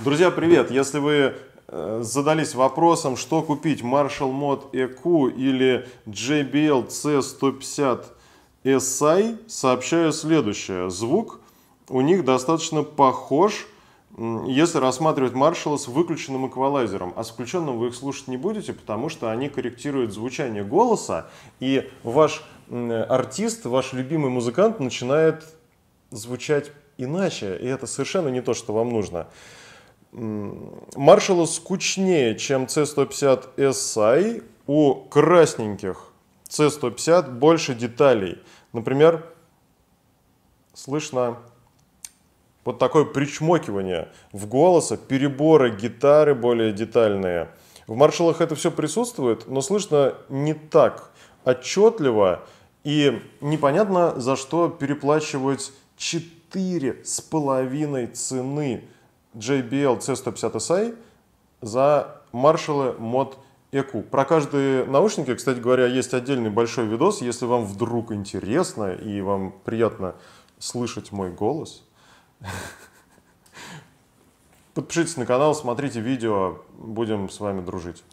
Друзья, привет! Если вы э, задались вопросом, что купить, Marshall Mod EQ или JBL C150 SI, сообщаю следующее. Звук у них достаточно похож, если рассматривать Marshall с выключенным эквалайзером. А с включенным вы их слушать не будете, потому что они корректируют звучание голоса, и ваш артист, ваш любимый музыкант начинает звучать иначе, и это совершенно не то, что вам нужно. Маршалу скучнее, чем C150 SI. У красненьких C150 больше деталей. Например, слышно вот такое причмокивание в голоса, переборы гитары более детальные. В маршалах это все присутствует, но слышно не так отчетливо и непонятно за что переплачивать четыре с половиной цены JBL C150SI за маршалы Mod EQ. Про каждые наушники, кстати говоря, есть отдельный большой видос. Если вам вдруг интересно и вам приятно слышать мой голос, подпишитесь на канал, смотрите видео, будем с вами дружить.